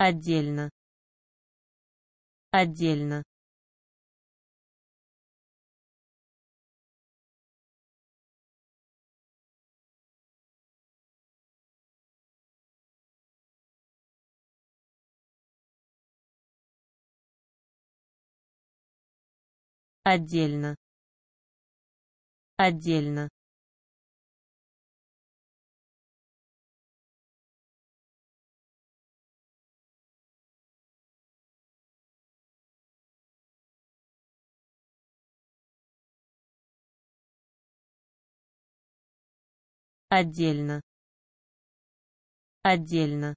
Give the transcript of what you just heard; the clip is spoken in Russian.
отдельно. Отдельно. Отдельно. Отдельно отдельно. Отдельно